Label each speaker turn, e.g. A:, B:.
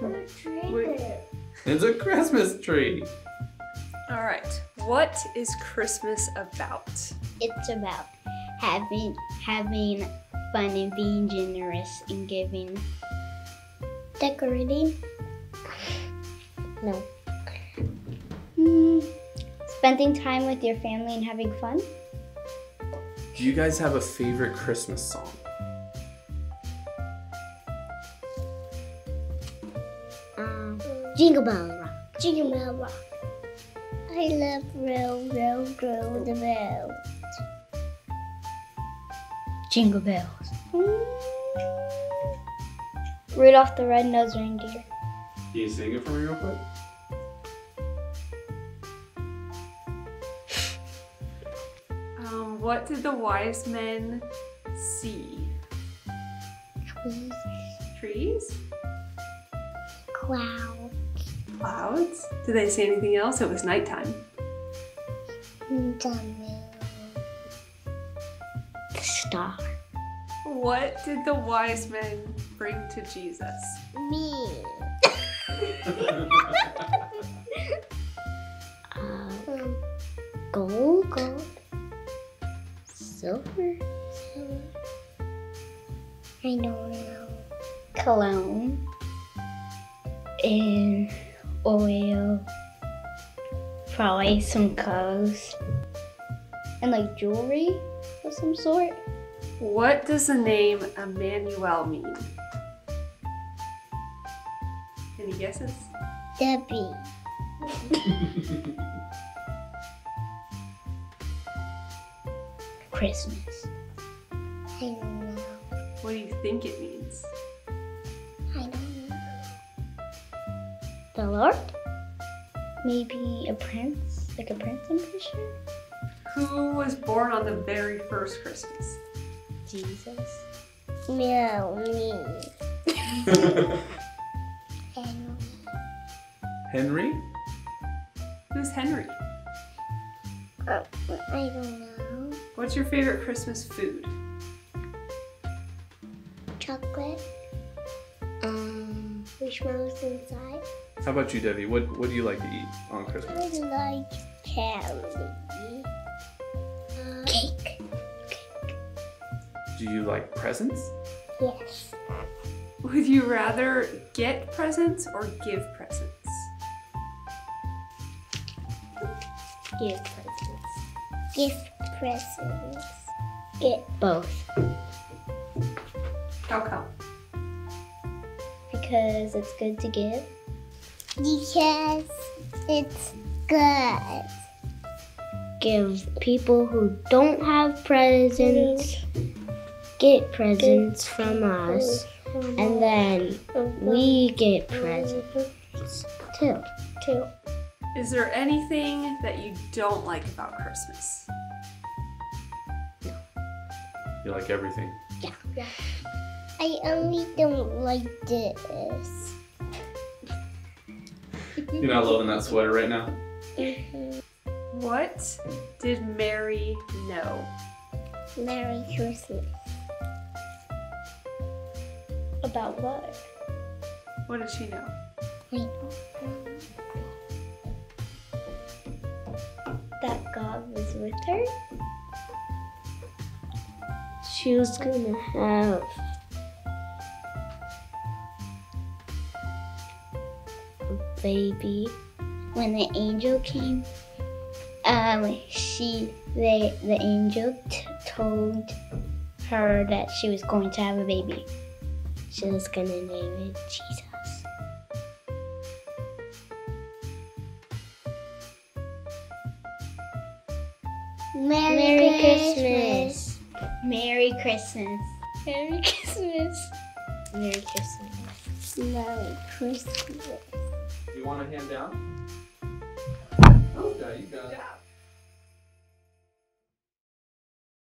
A: Why a tree
B: Wait.
A: there?
C: It's a Christmas tree.
B: All right. What is Christmas about?
A: It's about having having fun and being generous and giving. Decorating? No. Hmm. Spending time with your family and having fun?
C: Do you guys have a favorite Christmas song?
A: Jingle Bell Rock. Jingle Bell Rock. I love row, row, row the bell. Jingle bells. Rudolph the Red-Nosed Reindeer.
C: Can you sing it for me real quick?
B: Um, what did the wise men see? Trees?
A: Cloud.
B: Clouds? Did they see anything else? It was nighttime.
A: The star.
B: What did the wise men bring to Jesus?
A: Me. um, gold. Gold. Silver. Silver. I don't know. Cologne. And oil. Probably some clothes. And like jewelry of some sort.
B: What does the name Emmanuel mean? Any guesses?
A: Debbie. Christmas. I don't know.
B: What do you think it means?
A: The Lord? Maybe a prince? Like a prince, I'm pretty sure.
B: Who was born on the very first Christmas?
A: Jesus. No, me. I don't
C: Henry?
B: Who's Henry?
A: know. I don't know.
B: What's your favorite Christmas food?
A: Chocolate. Um, marshmallows inside.
C: How about you, Debbie? What What do you like to eat on Christmas?
A: I like candy. Cake.
C: Do you like presents?
A: Yes.
B: Would you rather get presents or give presents?
A: Gift presents. Gift presents. Get both.
B: How come?
A: Because it's good to give. Because it's good. Give people who don't have presents get presents from us, and then we get presents too. Too.
B: Is there anything that you don't like about Christmas?
C: You like everything.
A: I only don't like this.
C: You're not loving that sweater right now? Mm-hmm.
B: What did Mary know?
A: Merry Christmas. About what?
B: What did she know?
A: I know. That God was with her. She was gonna have baby. When the angel came, um, she the the angel t- told her that she was going to have a baby. She was gonna name it Jesus. Merry, Christmas. Merry Christmas. Merry Christmas. Merry Christmas. Merry Christmas.
C: You want a hand down? Okay, you got it.